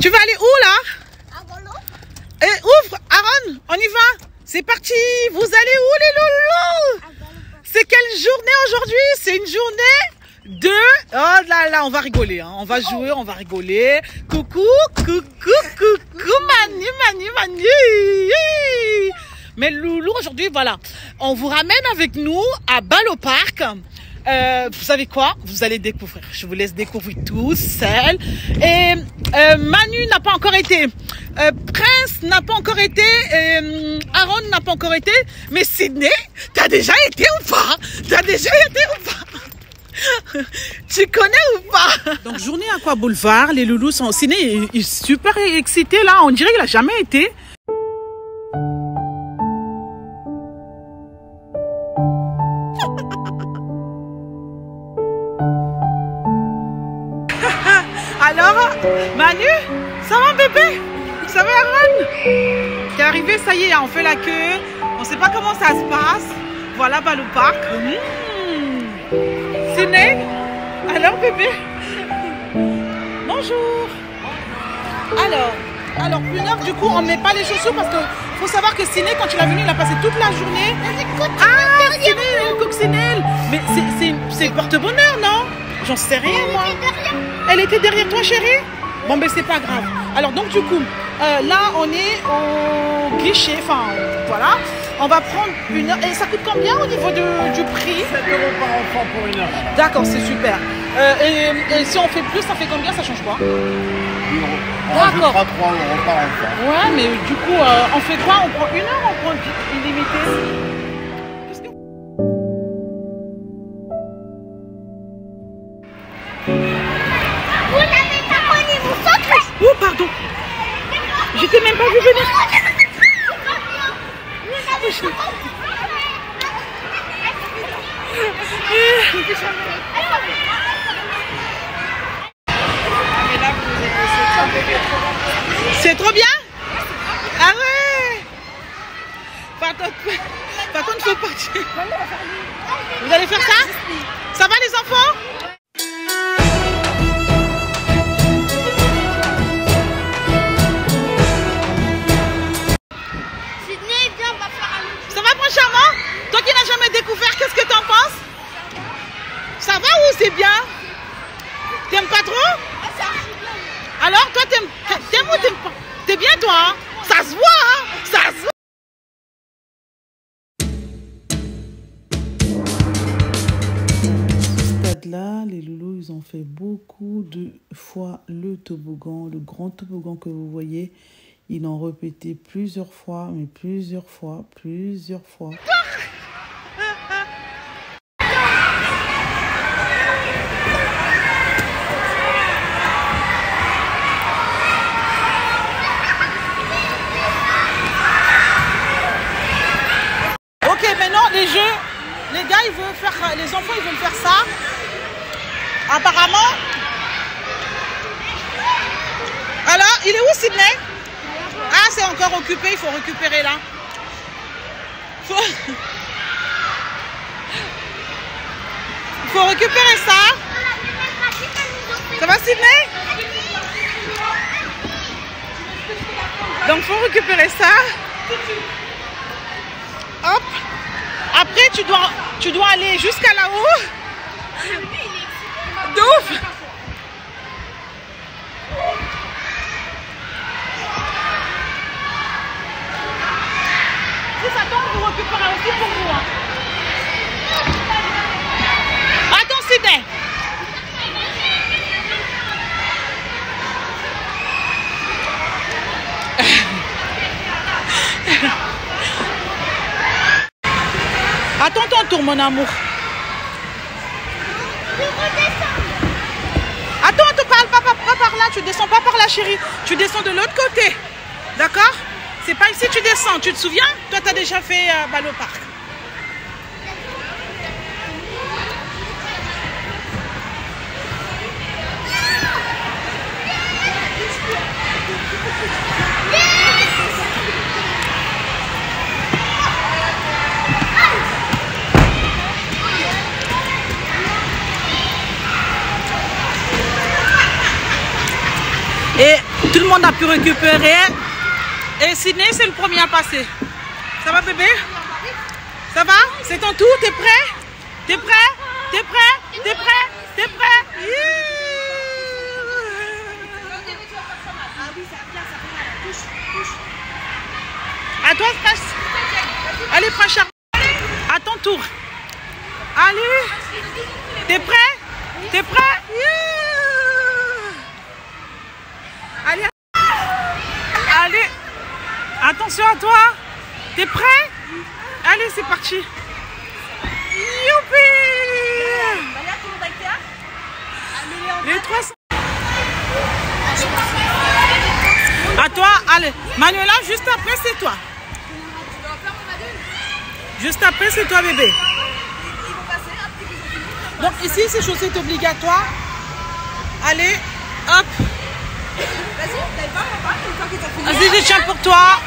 Tu vas aller où là? Et ouvre, Aaron, on y va. C'est parti. Vous allez où les loulous? C'est quelle journée aujourd'hui? C'est une journée de... Oh là là, on va rigoler. Hein. On va jouer, on va rigoler. Coucou, coucou, coucou, Manu, Manu, Manu. Mais loulou, aujourd'hui, voilà. On vous ramène avec nous à Bal au Parc. Euh, vous savez quoi? Vous allez découvrir. Je vous laisse découvrir tout seul. Et euh, Manu n'a pas encore été. Euh, Prince n'a pas encore été. Aaron n'a pas encore été. Mais Sydney, t'as déjà été ou pas? T'as déjà été ou pas? Tu connais ou pas? Donc journée quoi? Boulevard Les loulous sont. Il est super excité là. On dirait qu'il a jamais été. Manu, ça va bébé? Ça va Aaron T'es arrivé, ça y est, on fait la queue. On sait pas comment ça se passe. Voilà, bah, le parc. Mmh. Alors bébé? Bonjour Alors, alors une heure du coup, on met pas les chaussures parce que faut savoir que Sydney, quand il est venu, il a passé toute la journée. Ah, coccinelle Mais c'est porte-bonheur, non? J'en sais rien, moi. Elle était derrière toi, chérie? Bon, ben c'est pas grave. Alors, donc, du coup, euh, là, on est au guichet. Enfin, voilà. On va prendre une heure. Et ça coûte combien au niveau de, du prix? 7 euros par enfant pour une heure. D'accord, c'est super. Euh, et, et, si on fait plus, ça fait combien? Ça change quoi? D'accord. 3 euros par enfant. Ouais, mais du coup, euh, on fait quoi? On prend une heure On prend illimité Oh, C'est trop bien là, les loulous, ils ont fait beaucoup de fois le toboggan, le grand toboggan que vous voyez. Ils l'ont répété plusieurs fois, mais plusieurs fois, plusieurs fois. Ok, maintenant les jeux, les gars, ils veulent faire, les enfants, ils veulent faire ça. Apparemment. Alors, il est où Sydney? Ah, c'est encore occupé, il faut récupérer là. Il faut récupérer ça. Ça va Sydney? Donc, faut récupérer ça. Hop. Après, tu dois, tu dois aller jusqu'à là-haut. Si ça tombe, vous récupérez aussi pour vous. Hein. Attends, Sydney. Attends ton tour, mon amour. Tu descends pas par là, chérie. Tu descends de l'autre côté. D'accord? C'est pas ici tu descends. Tu te souviens? Toi, tu as déjà fait euh, parc. Et Tout le a pu récupérer. Et Sydney, c'est le premier à passer. Ça va, bébé? Ça va? C'est ton tour? T'es prêt? T'es prêt? T'es prêt? T'es prêt? T'es prêt À toi, passe. Allez, prends Charles. À ton tour. Allez. T'es prêt T'es prêt Allez. Allez. Attention à toi. T'es prêt Les trois sont... À toi, allez. Manuela, juste après, c'est toi. Juste après, c'est toi, bébé. Donc ici, c'est chaussettes obligatoires. Allez, hop. Vas-y, je tiens pour toi.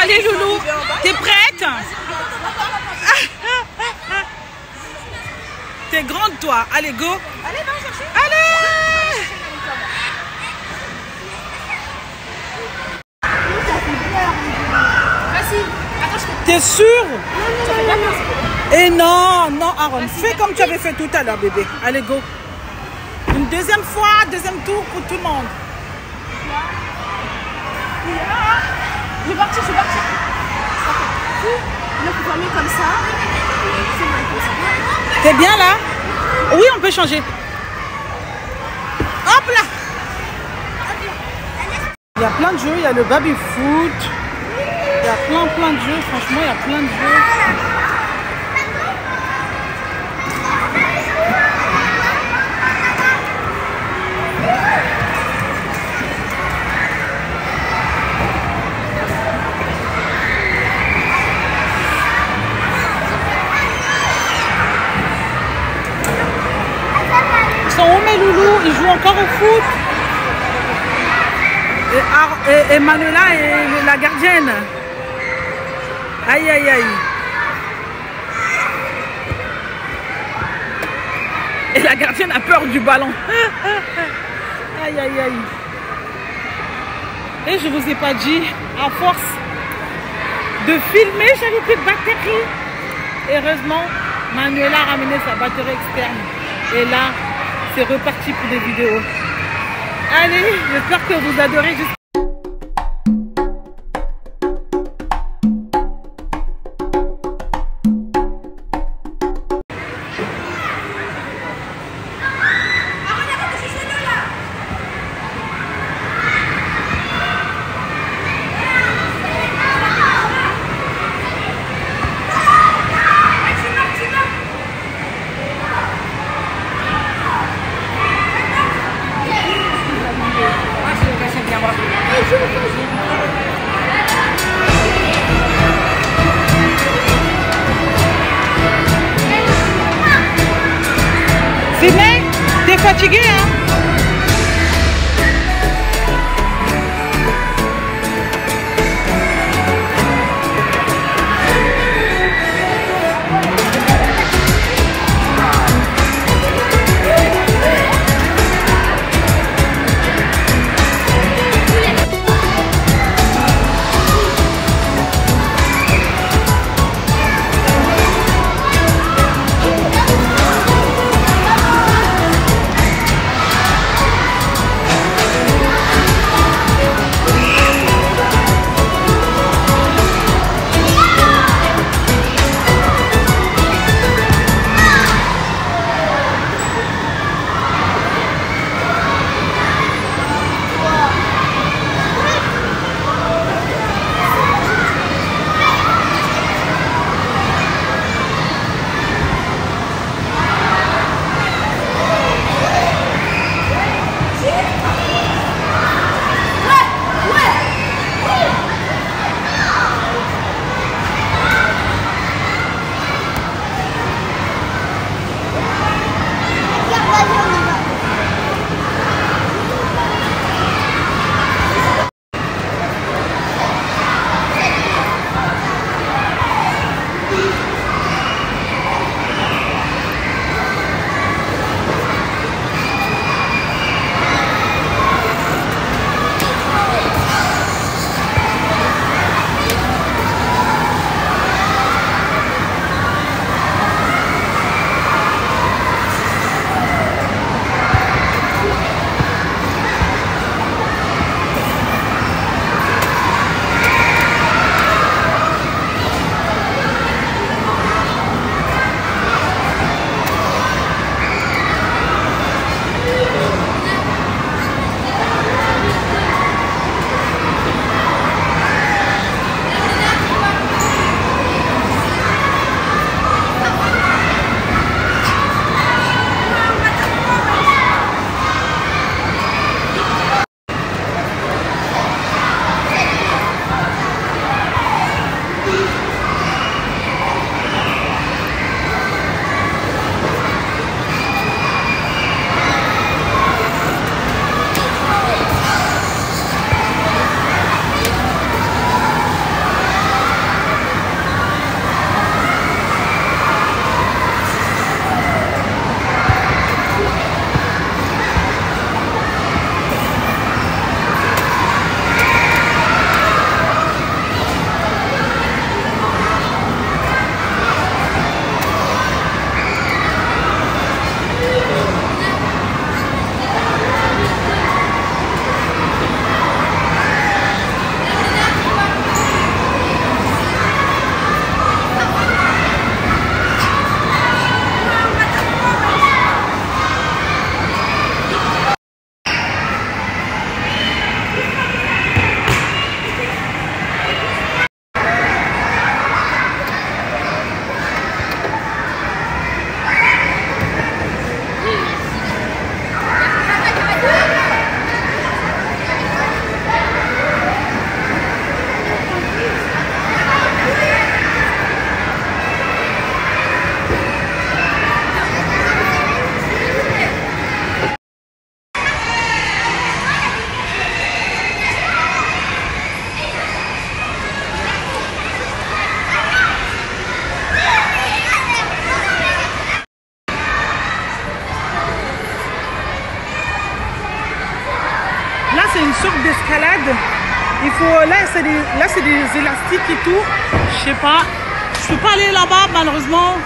Allez, Loulou. T'es prête? T'es grande, toi. Allez, go. Allez, va chercher. Allez T'es sûr Et non, non, Aaron, fais comme tu avais fait tout à l'heure, bébé. Allez, go. Deuxième fois, deuxième tour pour tout le monde. Je vais partir, je ça. C'est bon, comme ça. T'es bien là? Oui, on peut changer. Hop là Il y a plein de jeux, il y a le baby foot. Il y a plein plein de jeux, franchement, il y a plein de jeux. Gardienne. Aïe aïe aïe. Et la gardienne a peur du ballon. aïe aïe aïe. Et je vous ai pas dit, à force de filmer, j'avais plus de batterie. Heureusement, Manuela a ramené sa batterie externe. Et là, c'est reparti pour des vidéos. Allez, j'espère que vous adorez. T'es des, élastiques et tout. Je sais pas. Je peux pas aller là-bas, malheureusement.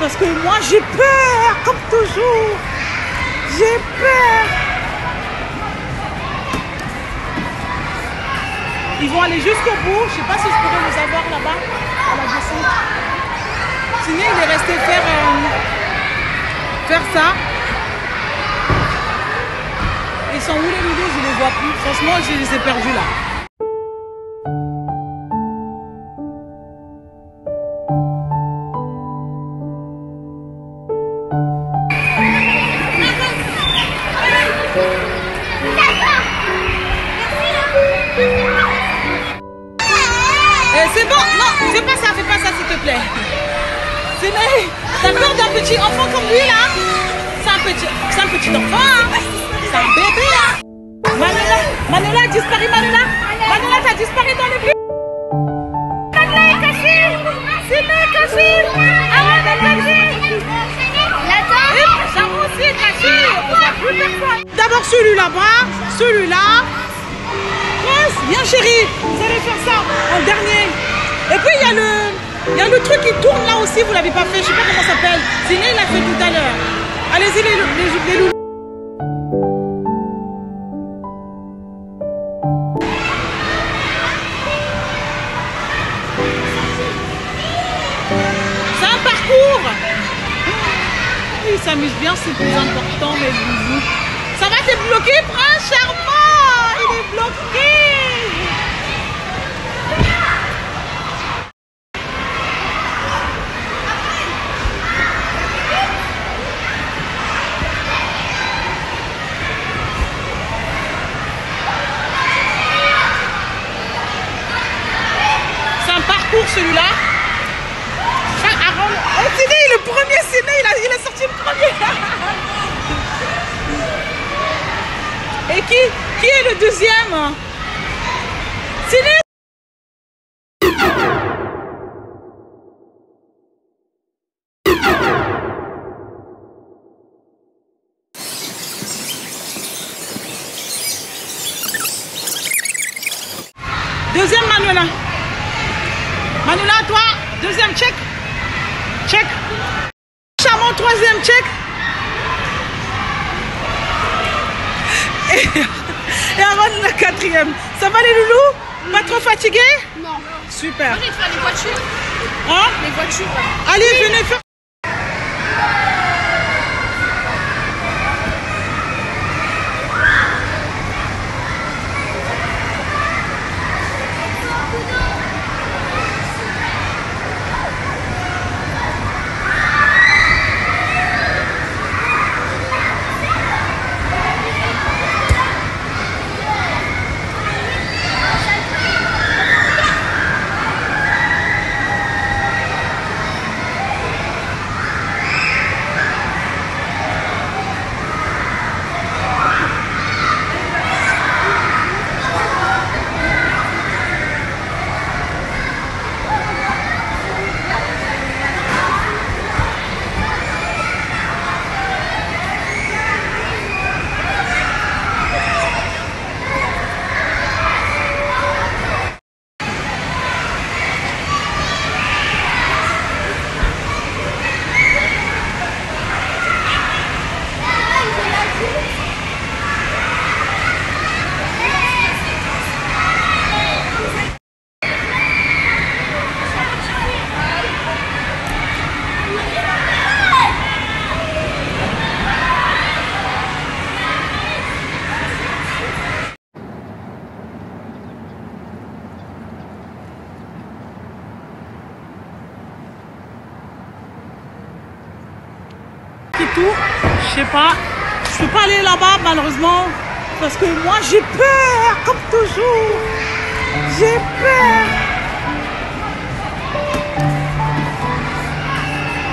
Parce que moi, j'ai peur, comme toujours. J'ai peur. Ils vont aller jusqu'au bout. Je sais pas si je pourrais les avoir là-bas, à la descente. Sinon, il est resté faire, euh, faire ça. Ils sont où les loulous Je les vois plus. Franchement, je les ai perdus là. T'as peur d'un petit enfant comme lui là C'est un petit, un petit enfant, hein. C'est un bébé hein. Manuela, Manuela a disparu, Manuela Manuela, t'as disparu dans le but. Manuela est cachée C'est est cachée Arrête de cacher J'avoue aussi est caché On voit plus personne D'abord celui là-bas, celui-là. Prince, viens chérie, vous allez faire ça. En dernier. Et puis il y a le, il y a le truc qui tourne là aussi, vous l'avez pas fait, je sais pas comment ça s'appelle. Ziné l'a fait tout à l'heure. Allez-y les, les. C'est un parcours. Il s'amuse bien, c'est plus important, mes loulous. Ça va, t'es bloqué, prince charmant Il est bloqué C'est un parcours celui-là. Aaron, oh, le premier Sidney, il a, il sorti le premier. Et qui, qui est le Deuxième Manuela. Manuela, toi, deuxième check. Check. Charmant, troisième check. Et, et Aaron, la quatrième. Ça va les loulous? Pas trop fatigué Non. Super. Faire les voitures. Hein? Les voitures. Allez, venez faire. Je sais pas. Je peux pas aller là-bas malheureusement. Parce que moi j'ai peur, comme toujours. J'ai peur.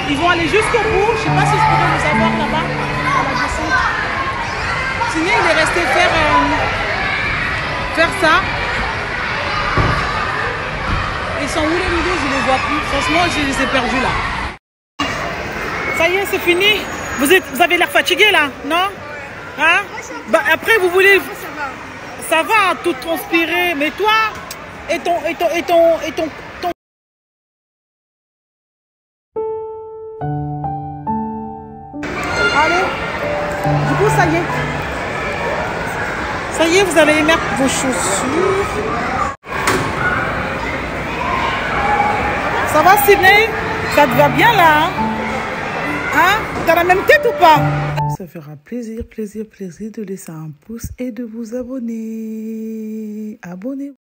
Ils vont aller jusqu'au bout. Je sais pas si je pourrais les avoir là-bas. Sinon, il est resté faire, euh, faire ça. Ils sont où les loulous Je les vois plus. Franchement, je les ai perdus là. Ça y est, c'est fini. Vous, êtes, vous avez l'air fatigué là, non? Hein? Bah, Après, vous voulez. Ça va. Ça va, tout transpirer. Mais toi, et ton, et ton, et ton, et ton, ton... Allez, du coup, ça y est. Ça y est, vous allez mettre vos chaussures. Ça va, Sidney Ça te va bien là Hein, hein? T'as la même tête ou pas? Ça fera plaisir, plaisir, plaisir de laisser un pouce et de vous abonner. Abonnez-vous.